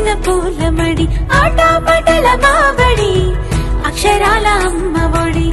అందమైన పూలమడి ఆటపాటల మాబడి అక్షరాల అమ్మఒడి.